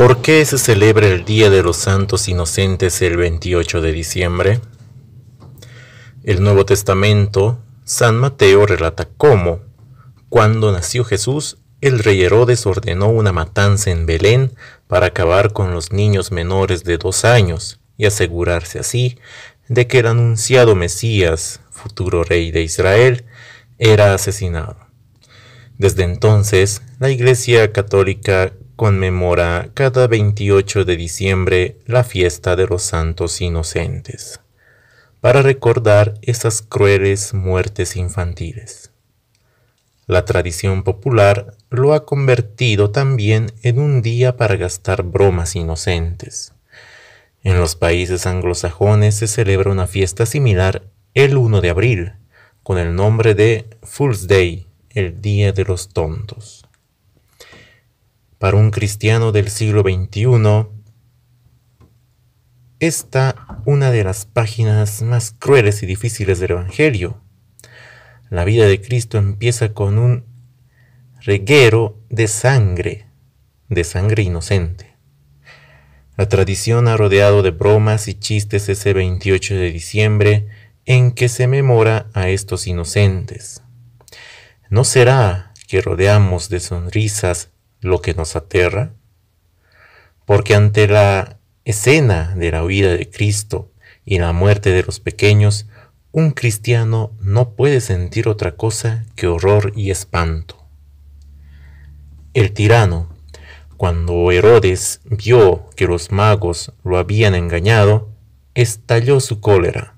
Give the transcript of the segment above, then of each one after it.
¿Por qué se celebra el Día de los Santos Inocentes el 28 de diciembre? El Nuevo Testamento, San Mateo relata cómo, cuando nació Jesús, el rey Herodes ordenó una matanza en Belén para acabar con los niños menores de dos años y asegurarse así de que el anunciado Mesías, futuro rey de Israel, era asesinado. Desde entonces, la Iglesia Católica conmemora cada 28 de diciembre la fiesta de los santos inocentes, para recordar esas crueles muertes infantiles. La tradición popular lo ha convertido también en un día para gastar bromas inocentes. En los países anglosajones se celebra una fiesta similar el 1 de abril, con el nombre de Fool's Day, el Día de los Tontos. Para un cristiano del siglo XXI, esta una de las páginas más crueles y difíciles del Evangelio. La vida de Cristo empieza con un reguero de sangre, de sangre inocente. La tradición ha rodeado de bromas y chistes ese 28 de diciembre en que se memora a estos inocentes. ¿No será que rodeamos de sonrisas lo que nos aterra? Porque ante la escena de la huida de Cristo y la muerte de los pequeños, un cristiano no puede sentir otra cosa que horror y espanto. El tirano, cuando Herodes vio que los magos lo habían engañado, estalló su cólera.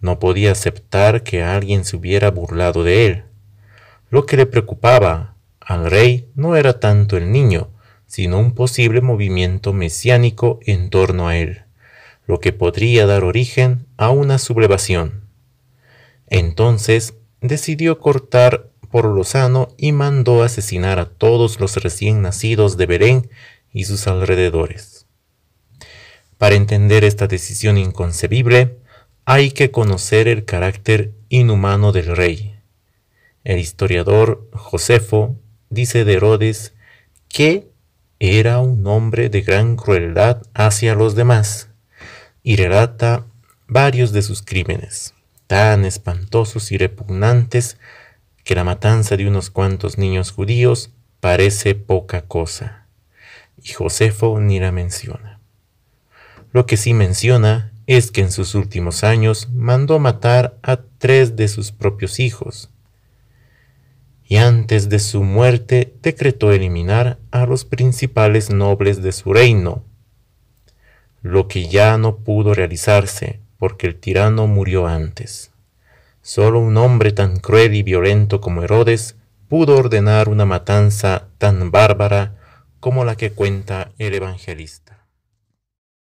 No podía aceptar que alguien se hubiera burlado de él. Lo que le preocupaba al rey no era tanto el niño, sino un posible movimiento mesiánico en torno a él, lo que podría dar origen a una sublevación. Entonces decidió cortar por lo sano y mandó asesinar a todos los recién nacidos de Belén y sus alrededores. Para entender esta decisión inconcebible, hay que conocer el carácter inhumano del rey. El historiador Josefo dice de Herodes que era un hombre de gran crueldad hacia los demás y relata varios de sus crímenes, tan espantosos y repugnantes que la matanza de unos cuantos niños judíos parece poca cosa, y Josefo ni la menciona. Lo que sí menciona es que en sus últimos años mandó matar a tres de sus propios hijos, y antes de su muerte decretó eliminar a los principales nobles de su reino, lo que ya no pudo realizarse porque el tirano murió antes. Solo un hombre tan cruel y violento como Herodes pudo ordenar una matanza tan bárbara como la que cuenta el evangelista.